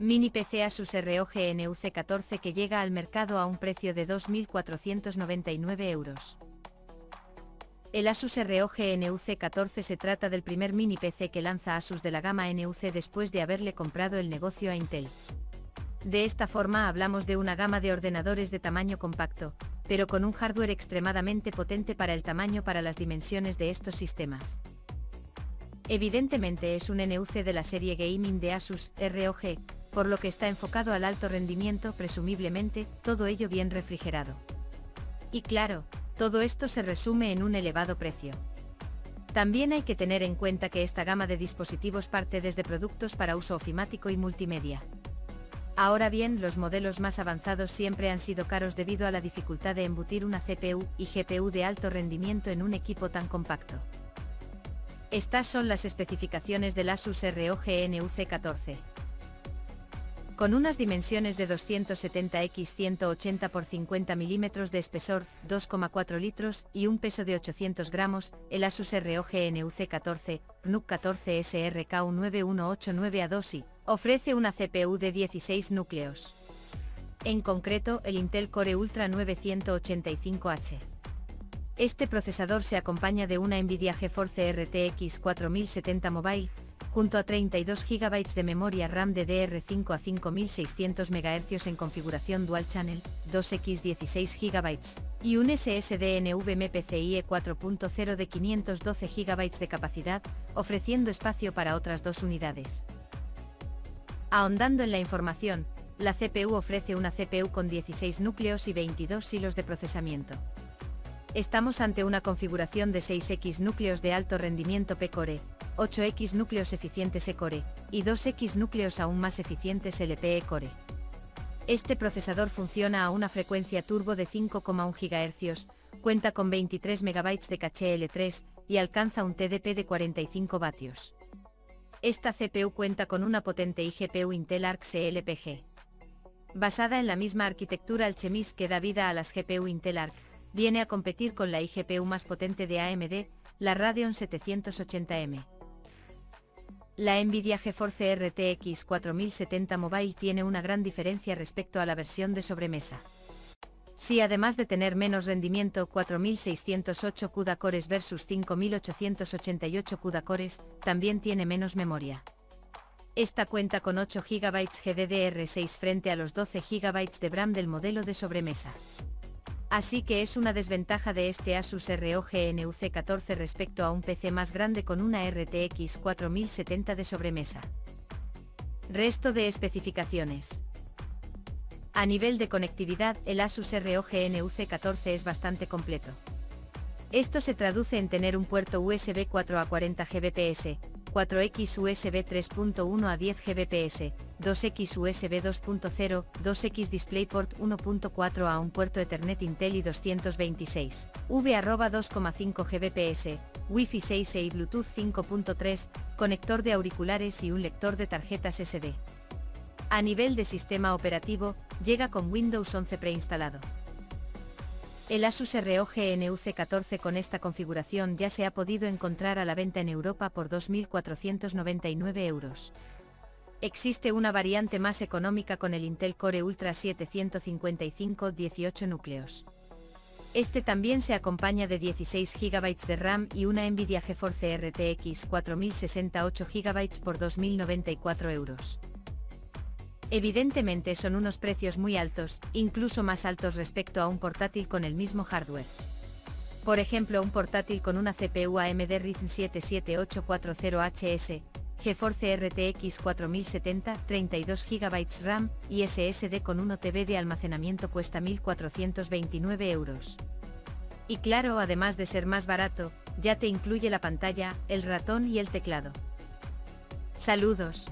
Mini PC Asus ROG NUC14 que llega al mercado a un precio de 2.499 euros. El Asus ROG NUC14 se trata del primer mini PC que lanza Asus de la gama NUC después de haberle comprado el negocio a Intel. De esta forma hablamos de una gama de ordenadores de tamaño compacto, pero con un hardware extremadamente potente para el tamaño para las dimensiones de estos sistemas. Evidentemente es un NUC de la serie gaming de Asus ROG, por lo que está enfocado al alto rendimiento presumiblemente, todo ello bien refrigerado. Y claro, todo esto se resume en un elevado precio. También hay que tener en cuenta que esta gama de dispositivos parte desde productos para uso ofimático y multimedia. Ahora bien, los modelos más avanzados siempre han sido caros debido a la dificultad de embutir una CPU y GPU de alto rendimiento en un equipo tan compacto. Estas son las especificaciones del Asus ROG NUC14 con unas dimensiones de 270 x 180 x 50 mm de espesor, 2,4 litros y un peso de 800 gramos, el Asus ROG NUC14, NUC 14 SRK 9189 a ofrece una CPU de 16 núcleos. En concreto, el Intel Core Ultra 9185H. Este procesador se acompaña de una Nvidia GeForce RTX 4070 Mobile, junto a 32 GB de memoria RAM DDR5 a 5600 MHz en configuración Dual Channel, 2x 16 GB, y un SSD NVMe PCIe 4.0 de 512 GB de capacidad, ofreciendo espacio para otras dos unidades. Ahondando en la información, la CPU ofrece una CPU con 16 núcleos y 22 hilos de procesamiento. Estamos ante una configuración de 6X núcleos de alto rendimiento P-Core, 8X núcleos eficientes E-Core, y 2X núcleos aún más eficientes LP-E-Core. Este procesador funciona a una frecuencia turbo de 5,1 GHz, cuenta con 23 MB de caché L3, y alcanza un TDP de 45 vatios. Esta CPU cuenta con una potente iGPU Intel Arc CLPG. Basada en la misma arquitectura Alchemist que da vida a las GPU Intel Arc, viene a competir con la IGPU más potente de AMD, la Radeon 780M. La Nvidia GeForce RTX 4070 Mobile tiene una gran diferencia respecto a la versión de sobremesa. Si además de tener menos rendimiento 4608 CUDA cores versus 5888 CUDA cores, también tiene menos memoria. Esta cuenta con 8 GB GDDR6 frente a los 12 GB de RAM del modelo de sobremesa. Así que es una desventaja de este Asus ROG NUC14 respecto a un PC más grande con una RTX 4070 de sobremesa. Resto de especificaciones. A nivel de conectividad, el Asus ROG NUC14 es bastante completo. Esto se traduce en tener un puerto USB 4 a 40 Gbps, 4X USB 3.1 a 10 Gbps, 2X USB 2.0, 2X DisplayPort 1.4 a un puerto Ethernet Intel y 226, V 2.5 Gbps, Wi-Fi 6 e Bluetooth 5.3, conector de auriculares y un lector de tarjetas SD. A nivel de sistema operativo, llega con Windows 11 preinstalado. El Asus ROG NUC14 con esta configuración ya se ha podido encontrar a la venta en Europa por 2.499 euros. Existe una variante más económica con el Intel Core Ultra 755 18 núcleos. Este también se acompaña de 16 GB de RAM y una Nvidia GeForce RTX 4068 GB por 2.094 euros. Evidentemente son unos precios muy altos, incluso más altos respecto a un portátil con el mismo hardware. Por ejemplo un portátil con una CPU AMD Ryzen 7 7840HS, GeForce RTX 4070, 32 GB RAM y SSD con 1 TB de almacenamiento cuesta 1.429 euros. Y claro, además de ser más barato, ya te incluye la pantalla, el ratón y el teclado. Saludos.